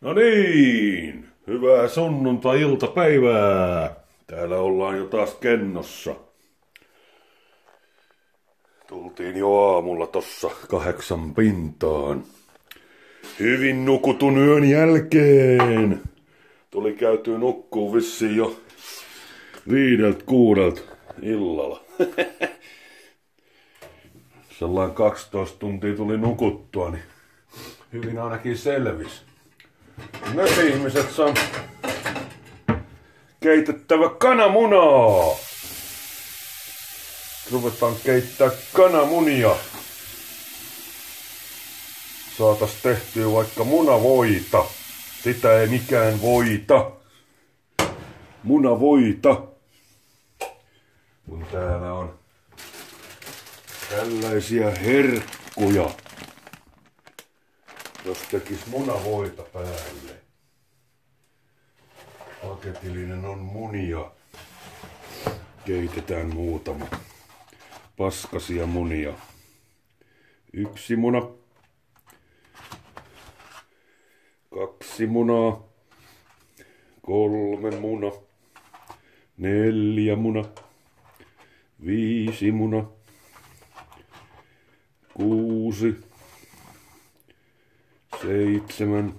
No niin, hyvää sunnuntai-iltapäivää. Täällä ollaan jo taas kennossa. Tultiin jo aamulla tossa kahdeksan pintaan. Hyvin nukutun yön jälkeen. Tuli käytyy nukkuu vissiin jo viideltä kuudelta illalla. Sellainen 12 tuntia tuli nukuttua, niin hyvin ainakin selvis. Nyt ihmiset saa keitettävä kananmunaa. Ruvetaan keittää kananmunia. Saatas tehtyä vaikka munavoita. Sitä ei mikään voita. Munavoita. Kun täällä on tällaisia herkkuja. Jos tekis munavoita päälle. Paketillinen on munia. Keitetään muutama. Paskasia munia. Yksi muna. Kaksi munaa. Kolme muna. Neljä muna. Viisi muna. Kuusi. Seitsemän.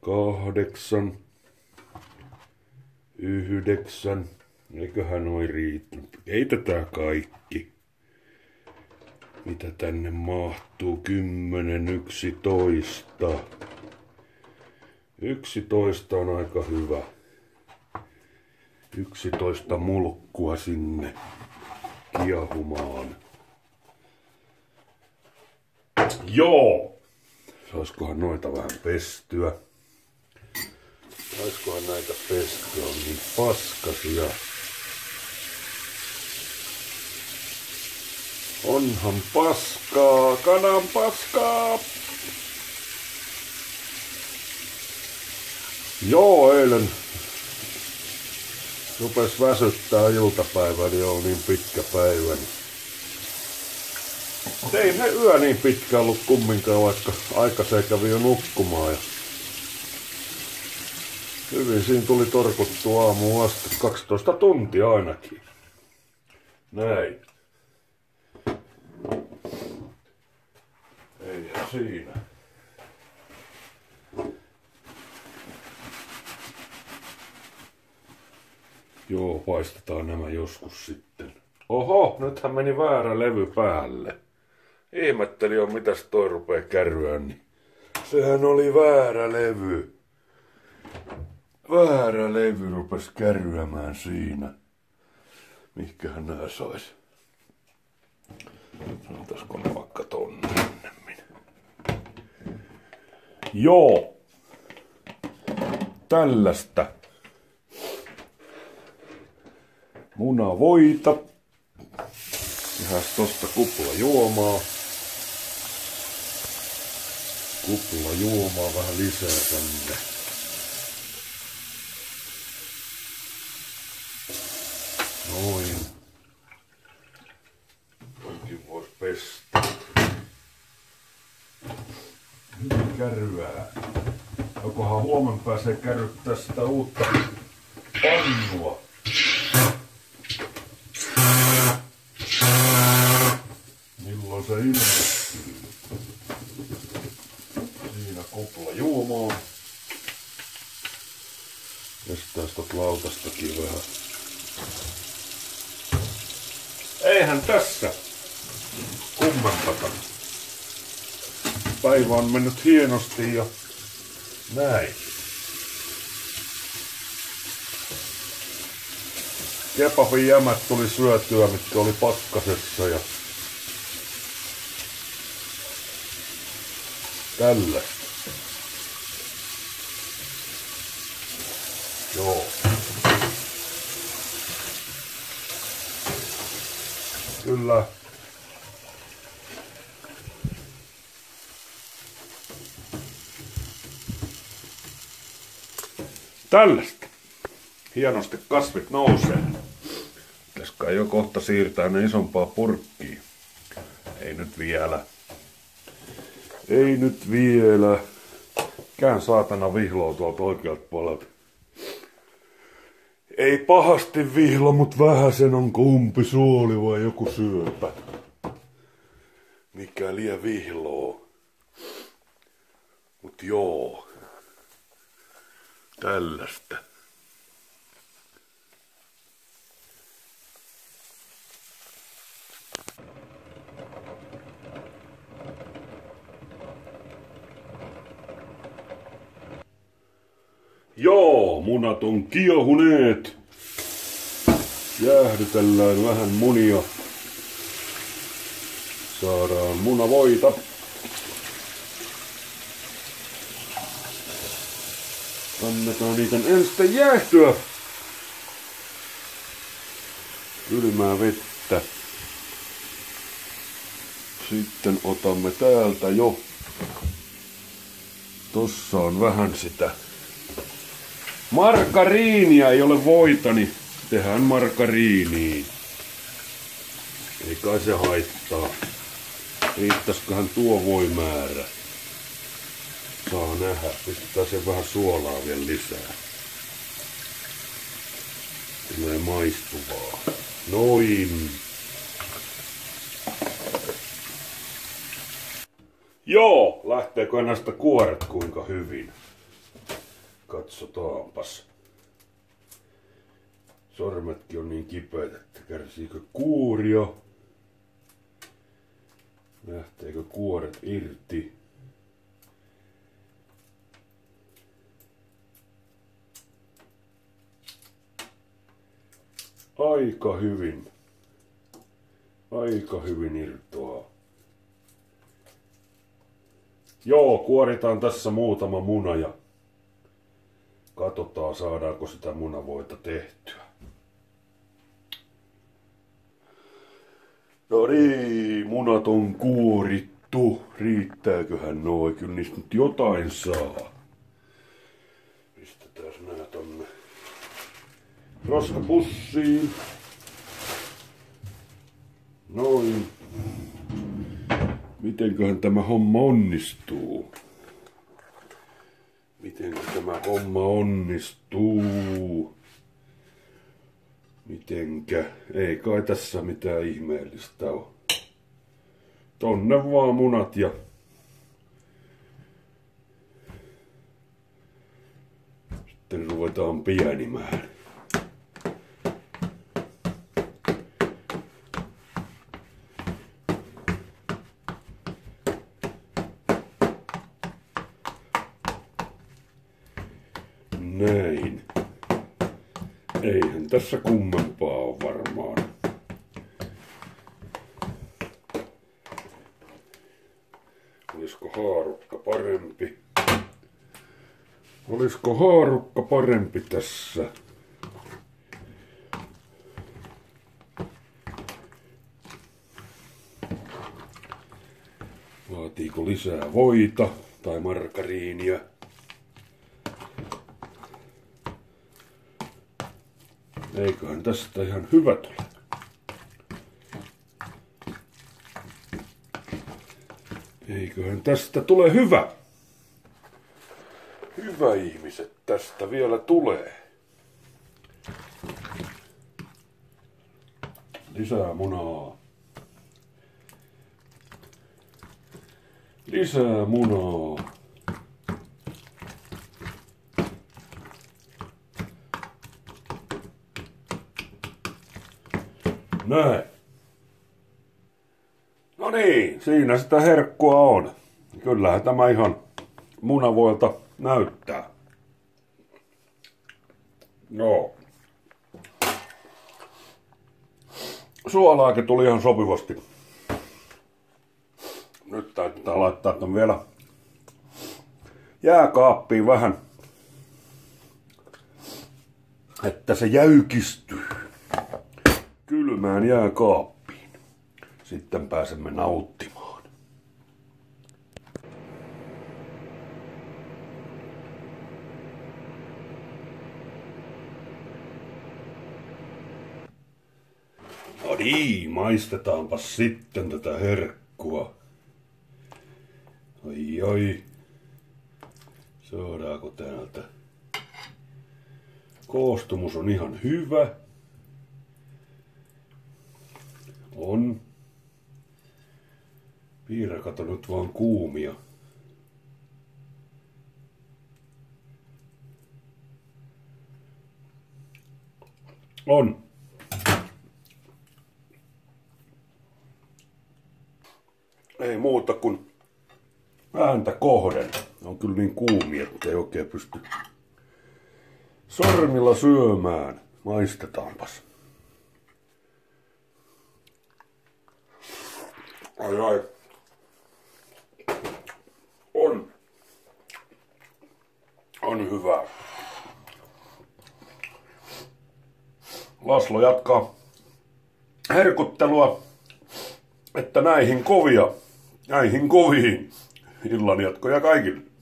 Kahdeksan. Yhdeksän. Eiköhän noin riittänyt. Keitetään kaikki. Mitä tänne mahtuu? Kymmenen, yksitoista. Yksitoista on aika hyvä. Yksitoista mulkkua sinne kiehumaan. Joo! Saiskohan noita vähän pestyä? Saiskohan näitä pestyä? On niin paskasia. Onhan paskaa, kanan paskaa. Joo, eilen rupes väsyttää iltapäivä, niin on niin pitkä päivä. Niin. Ei se yö niin pitkä ollut kumminkaan, vaikka aikaiseen kävi jo nukkumaan. Ja hyvin siinä tuli torkuttu aamu asti, 12 tuntia ainakin. Näin. Ei siinä. Joo, paistetaan nämä joskus sitten. Oho, nythän meni väärä levy päälle. Ihmetteli on, mitäs toi rupee kärryä, niin sehän oli väärä levy. Väärä levy rupes kärryämään siinä. Mihkähän nää sais? Sanotaanko ne vaikka tonne. Joo. Tällaista. Munavoita. Tehdään tosta kupla juomaa. Kupla juomaa vähän lisää tänne. Noin. Toikin vois pestä. Kärryää. Jokohan huomenna pääsee kärryttää sitä uutta pannua. Milloin se ilmestyy? Siinä kupla juomaa. Kestää sitä lautastakin vähän. Eihän tässä kummempata. Päivä on mennyt hienosti ja näin. Kebabin jämät tuli syötyä, mitkä oli pakkasessa ja tällaista. Joo. Kyllä. Tällaista. Hienosti kasvit nousee. Pitäisikö jo kohta siirtää ne isompaa purkkiin. Ei nyt vielä. Ei nyt vielä. Mikään saatana vihloo tuolta oikealta puolelta. Ei pahasti vihlo, mut vähän sen on kumpi suoli vai joku syöpä. Mikä liian vihloo. Mut joo. Tällaista. Joo, munat on kiehuneet. Jäähdytellään vähän munia. Saadaan munavoita. Annetaan niitä ensin jäähtyä. Kylmää vettä. Sitten otamme täältä jo. Tossa on vähän sitä Markariinia ei ole voita, niin tehdään markariiniin. Ei kai se haittaa. Riittäisiköhän tuo voimäärä. Saa nähdä. Pistetään sen vähän suolaa vielä lisää. Tulee maistuvaa. Noin. Joo, lähteekö näistä kuoret kuinka hyvin? Katsotaanpas. Sormetkin on niin kipeät, että kärsiikö kuurio? Lähteekö kuoret irti? Aika hyvin. Aika hyvin irtoaa. Joo, kuoritaan tässä muutama muna ja Katsotaan, saadaanko sitä munavoita tehtyä. No niin, munat on kuorittu. Riittääköhän noin? Kyllä niistä nyt jotain saa. Pistetään nää tonne roskapussiin. Noin. Mitenköhän tämä homma onnistuu? Miten tämä homma onnistuu. Mitenkä? Ei kai tässä mitään ihmeellistä ole. Tonne vaan munat ja sitten ruvetaan pienimään. Näin. Eihän tässä kummempaa ole varmaan. Olisiko haarukka parempi? Olisiko haarukka parempi tässä? Vaatiiko lisää voita tai markariinia? Eiköhän tästä ihan hyvä tule. Eiköhän tästä tule hyvä. Hyvä ihmiset, tästä vielä tulee. Lisää munaa. Lisää munaa. Näin. No niin, siinä sitä herkkua on. Kyllähän tämä ihan munavoilta näyttää. No. Suolaakin tuli ihan sopivasti. Nyt täytyy laittaa tämän vielä jääkaappiin vähän, että se jäykistyy kylmään jääkaappiin. Sitten pääsemme nauttimaan. No niin, maistetaanpa sitten tätä herkkua. Oi oi. Saadaanko täältä? Koostumus on ihan hyvä. On. Piirakat on nyt vaan kuumia. On. Ei muuta kuin ääntä kohden. Ne on kyllä niin kuumia, että ei oikein pysty sormilla syömään. Maistetaanpas. Ai ai. On. On hyvä. Laslo jatkaa herkuttelua, että näihin kovia, näihin koviin illan jatkoja kaikille.